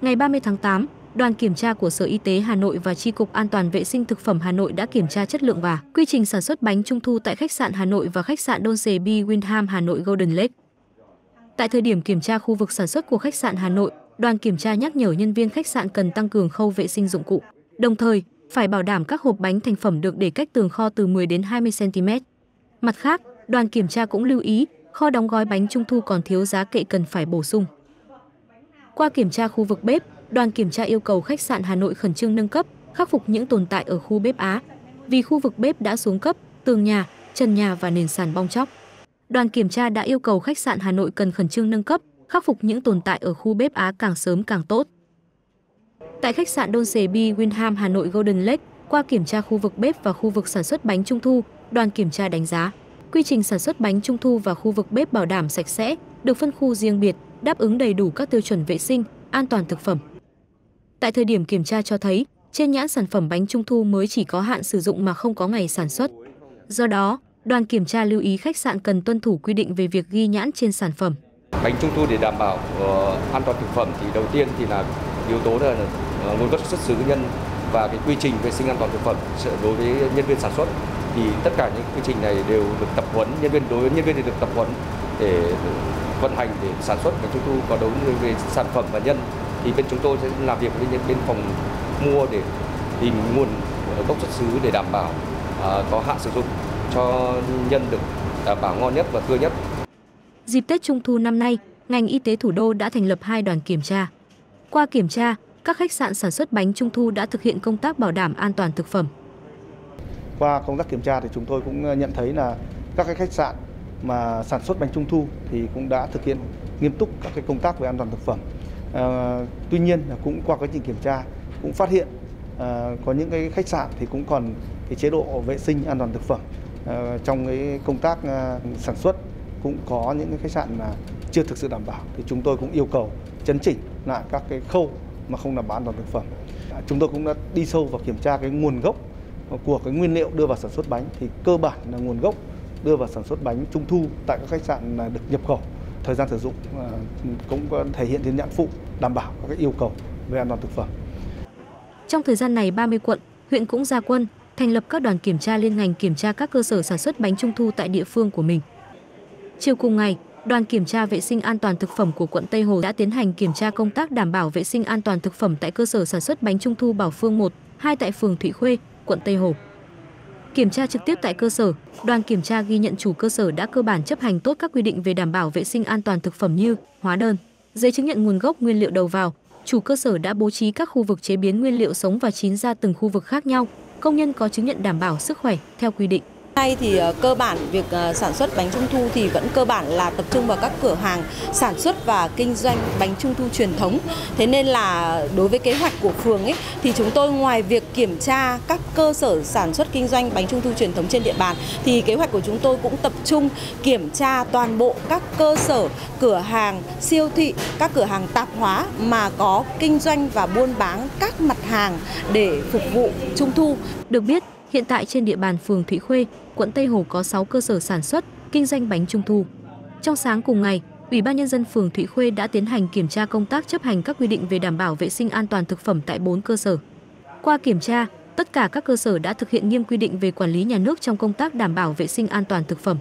Ngày 30 tháng 8, đoàn kiểm tra của Sở Y tế Hà Nội và Chi cục An toàn vệ sinh thực phẩm Hà Nội đã kiểm tra chất lượng và quy trình sản xuất bánh trung thu tại khách sạn Hà Nội và khách sạn Dolce B Windham Hà Nội Golden Lake. Tại thời điểm kiểm tra khu vực sản xuất của khách sạn Hà Nội, đoàn kiểm tra nhắc nhở nhân viên khách sạn cần tăng cường khâu vệ sinh dụng cụ. Đồng thời, phải bảo đảm các hộp bánh thành phẩm được để cách tường kho từ 10 đến 20 cm. Mặt khác, đoàn kiểm tra cũng lưu ý, kho đóng gói bánh trung thu còn thiếu giá kệ cần phải bổ sung. Qua kiểm tra khu vực bếp, đoàn kiểm tra yêu cầu khách sạn Hà Nội khẩn trương nâng cấp, khắc phục những tồn tại ở khu bếp Á. Vì khu vực bếp đã xuống cấp, tường nhà, trần nhà và nền sàn bong chóc. Đoàn kiểm tra đã yêu cầu khách sạn Hà Nội cần khẩn trương nâng cấp, khắc phục những tồn tại ở khu bếp Á càng sớm càng tốt. Tại khách sạn Don Sề Bi Windham Hà Nội Golden Lake, qua kiểm tra khu vực bếp và khu vực sản xuất bánh trung thu, đoàn kiểm tra đánh giá quy trình sản xuất bánh trung thu và khu vực bếp bảo đảm sạch sẽ, được phân khu riêng biệt, đáp ứng đầy đủ các tiêu chuẩn vệ sinh, an toàn thực phẩm. Tại thời điểm kiểm tra cho thấy, trên nhãn sản phẩm bánh trung thu mới chỉ có hạn sử dụng mà không có ngày sản xuất. Do đó, đoàn kiểm tra lưu ý khách sạn cần tuân thủ quy định về việc ghi nhãn trên sản phẩm. Bánh trung thu để đảm bảo uh, an toàn thực phẩm thì đầu tiên thì là yếu tố là uh, nguồn gốc xuất xứ nhân và cái quy trình vệ sinh an toàn thực phẩm đối với nhân viên sản xuất thì tất cả những quy trình này đều được tập huấn nhân viên đối với nhân viên thì được tập huấn để vận hành để sản xuất bánh trung thu còn đối với về sản phẩm và nhân thì bên chúng tôi sẽ làm việc với bên phòng mua để tìm nguồn gốc xuất xứ để đảm bảo uh, có hạn sử dụng cho nhân được đảm bảo ngon nhất và tươi nhất. Dịp Tết Trung thu năm nay, ngành y tế thủ đô đã thành lập hai đoàn kiểm tra. Qua kiểm tra, các khách sạn sản xuất bánh trung thu đã thực hiện công tác bảo đảm an toàn thực phẩm. Qua công tác kiểm tra thì chúng tôi cũng nhận thấy là các cái khách sạn mà sản xuất bánh trung thu thì cũng đã thực hiện nghiêm túc các cái công tác về an toàn thực phẩm. À, tuy nhiên là cũng qua quá trình kiểm tra cũng phát hiện à, có những cái khách sạn thì cũng còn cái chế độ vệ sinh an toàn thực phẩm à, trong cái công tác à, sản xuất cũng có những cái khách sạn là chưa thực sự đảm bảo thì chúng tôi cũng yêu cầu chấn chỉnh lại các cái khâu mà không đảm bảo an toàn thực phẩm. À, chúng tôi cũng đã đi sâu vào kiểm tra cái nguồn gốc của cái nguyên liệu đưa vào sản xuất bánh thì cơ bản là nguồn gốc đưa vào sản xuất bánh trung thu tại các khách sạn được nhập khẩu thời gian sử dụng à, cũng thể hiện trên nhãn phụ đảm bảo các yêu cầu về an toàn thực phẩm. Trong thời gian này 30 quận, huyện cũng ra quân thành lập các đoàn kiểm tra liên ngành kiểm tra các cơ sở sản xuất bánh trung thu tại địa phương của mình. Chiều cùng ngày, đoàn kiểm tra vệ sinh an toàn thực phẩm của quận Tây Hồ đã tiến hành kiểm tra công tác đảm bảo vệ sinh an toàn thực phẩm tại cơ sở sản xuất bánh trung thu Bảo Phương 1, 2 tại phường Thụy Khuê, quận Tây Hồ. Kiểm tra trực tiếp tại cơ sở, đoàn kiểm tra ghi nhận chủ cơ sở đã cơ bản chấp hành tốt các quy định về đảm bảo vệ sinh an toàn thực phẩm như hóa đơn, giấy chứng nhận nguồn gốc nguyên liệu đầu vào. Chủ cơ sở đã bố trí các khu vực chế biến nguyên liệu sống và chín ra từng khu vực khác nhau. Công nhân có chứng nhận đảm bảo sức khỏe theo quy định nay thì ờ, cơ bản việc ờ, sản xuất bánh trung thu thì vẫn cơ bản là tập trung vào các cửa hàng sản xuất và kinh doanh bánh trung thu truyền thống. Thế nên là đối với kế hoạch của phường ấy thì chúng tôi ngoài việc kiểm tra các cơ sở sản xuất kinh doanh bánh trung thu truyền thống trên địa bàn thì kế hoạch của chúng tôi cũng tập trung kiểm tra toàn bộ các cơ sở, cửa hàng, siêu thị, các cửa hàng tạp hóa mà có kinh doanh và buôn bán các mặt hàng để phục vụ trung thu. Được biết, Hiện tại trên địa bàn phường Thụy Khuê, quận Tây Hồ có 6 cơ sở sản xuất, kinh doanh bánh trung thu. Trong sáng cùng ngày, Ủy ban nhân dân phường Thụy Khuê đã tiến hành kiểm tra công tác chấp hành các quy định về đảm bảo vệ sinh an toàn thực phẩm tại 4 cơ sở. Qua kiểm tra, tất cả các cơ sở đã thực hiện nghiêm quy định về quản lý nhà nước trong công tác đảm bảo vệ sinh an toàn thực phẩm.